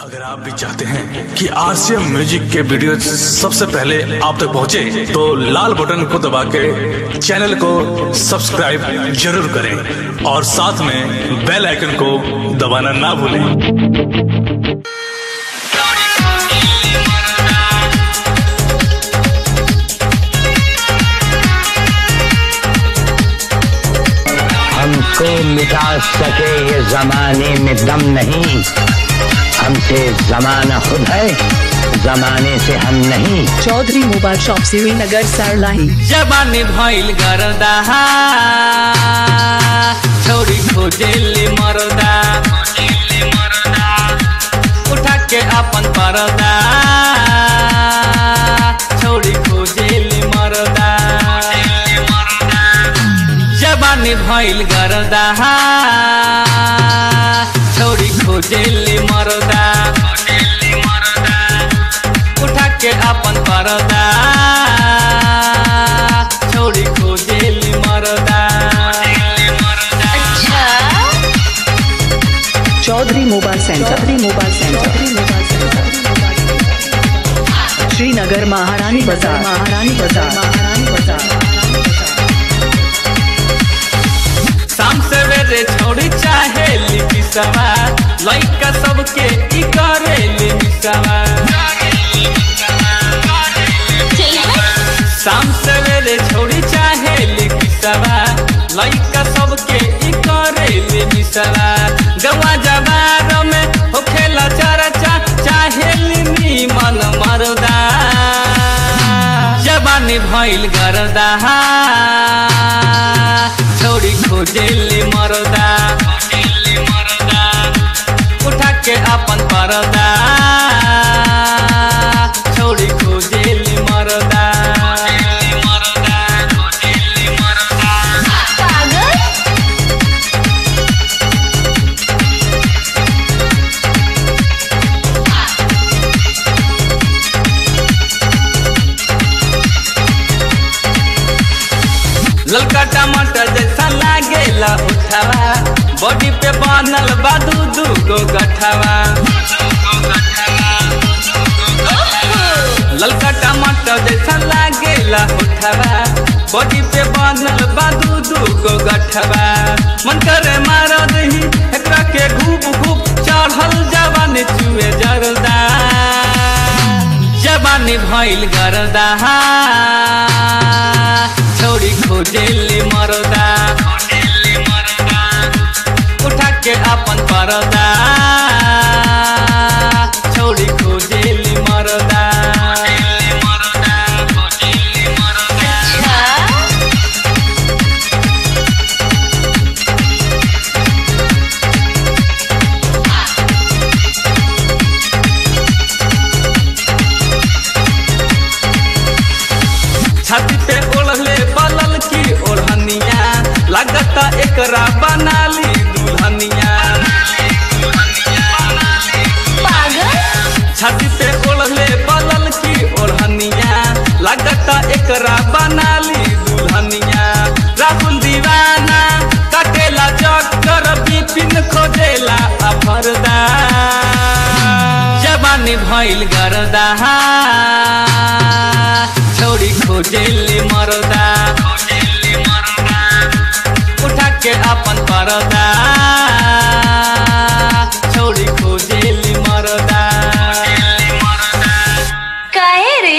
अगर आप भी चाहते हैं कि आरसीएम म्यूज़िक के वीडियो सबसे पहले आप तक पहुँचे, तो लाल बटन को दबा के चैनल को सब्सक्राइब ज़रूर करें और साथ में बेल आइकन को दबाना ना भूलें। हमको मिटा सके ये जमाने में दम नहीं। हमसे जमाना खुद है जमाने से हम नहीं। Chaudhary mobile shop Srinagar Sarlahi. जवानी भइल गरदा छोरी खोजेले मरदा उठा के अपन परदा छोरी खोजेले मरदा। जवानी भइल गरदा छोरी खोजेले अपन छोरी खोजेली मरदा। Chaudhary mobile centre. Chaudhary mobile centre. Srinagar Maharani Bazaar. Maharani बाज़ार। महारानी बाज़ार। शाम सवेरे छोड़ी चाहे लिपि सवा लइका सबके ई करे लिपि शाम सवेरे छोड़ी चाहे लिपि सवा लइका सबके ई करे लिपि सवा गवा जवार में होखेला चर्चा, चाहे लिनी मन मरदा। जवानी भइल गरदा। छोरी खोजेली मरदा। उठा के अपन परदा। बॉडी पे बनल बा, दू दू गठावा। ललका टमाटर जैसा लागेला उठावा। बॉडी पे बनल बा, दू दू गठवा। मन करे मारा दही, एकरा के घूप घूप चढ़ल जवानी चुए जरदा। जवानी भइल गरदा। छोरी खोजेली मरदा। परदा खोजेली मरदा। छाती पे ओढ़ले बलल की ओढ़निया। लगता एकरा बनाली। एकरा बनाली दुल्हनिया। राहुल दीवाना कटेला चक्कर बिपिन खोजेला अफरदा। जवानी भइल गरदा। छोरी खोजेली मरदा। उठा के अपन परदा। खोजेली मरदा। काहे रे?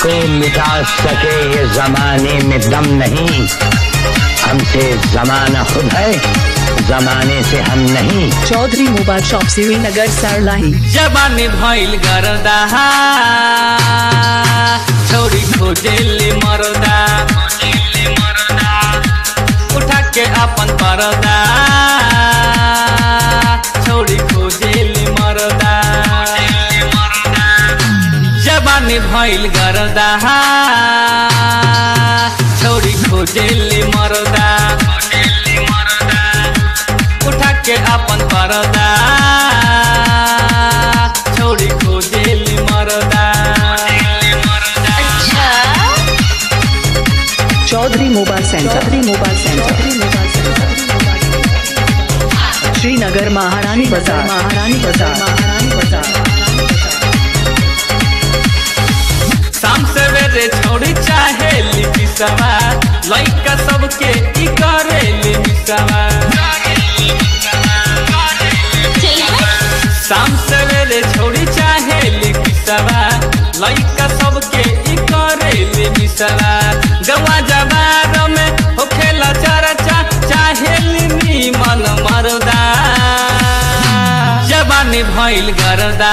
हमको मिटा सके ये जमाने में दम नहीं। हमसे जमाना खुद है जमाने से हम नहीं। Chaudhary mobile shop Srinagar Sarlahi. जवानी भइल गरदा। छोरी खोजेली मरदा। उठा के अपन परदा। भइल गरदा। छोरी खोजेली मरदा। उठा के अपन परदा। छोरी खोजेली मरदा। Chaudhary mobile centre. Chaudhary mobile centre. Srinagar Maharani Bazaar. Maharani बाज़ार। महारानी बाज़ार। शाम सवेरे छोड़ी चाहे लिपि सवा लइका सबके ई करे लिपि सवा शाम सवेरे छोड़ी चाहे लिपि सवा लइका सबके ई करे लिपि सवा गवा जवार में होखेला चरचा चाहे लिनी मन मरदा। जवानी भइल गरदा।